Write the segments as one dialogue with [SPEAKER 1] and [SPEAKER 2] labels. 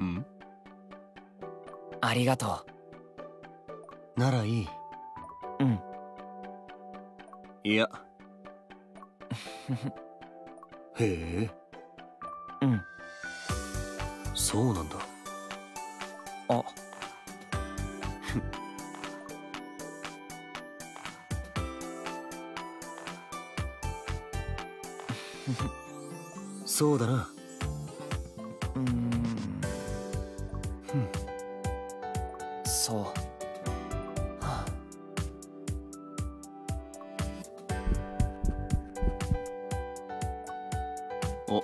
[SPEAKER 1] うん
[SPEAKER 2] ありがと
[SPEAKER 1] ならいい。
[SPEAKER 2] ううん
[SPEAKER 1] いや。へえ、
[SPEAKER 2] うん
[SPEAKER 1] そうなんだ。
[SPEAKER 2] あ
[SPEAKER 1] そうだな。
[SPEAKER 2] そうはあ
[SPEAKER 1] お、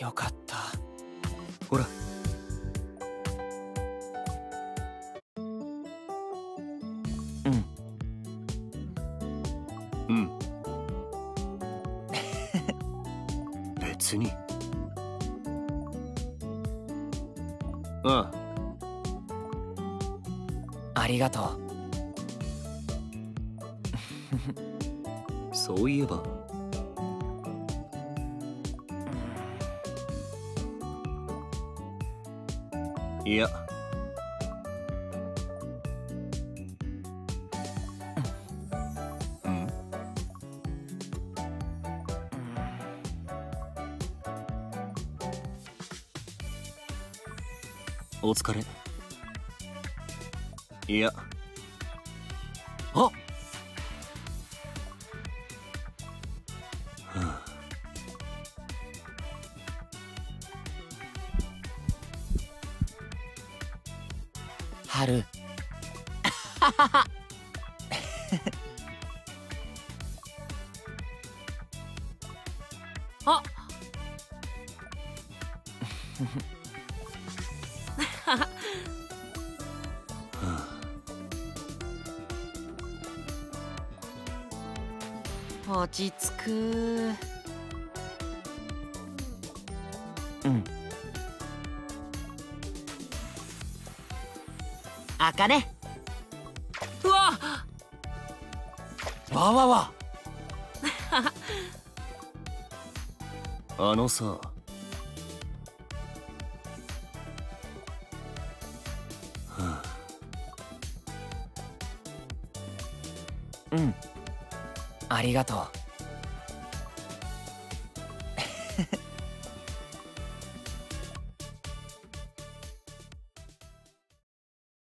[SPEAKER 2] よかった
[SPEAKER 1] ほら。
[SPEAKER 2] うん
[SPEAKER 1] うん。別に。あ
[SPEAKER 2] ありがとう
[SPEAKER 1] あ、そういえば。いや。お疲れ。いや。あはあ
[SPEAKER 2] 春
[SPEAKER 3] あ 落ち着く。
[SPEAKER 2] うん。
[SPEAKER 3] あかね。うわ。
[SPEAKER 2] わわわ。
[SPEAKER 1] あのさ
[SPEAKER 2] うん。ありがとう。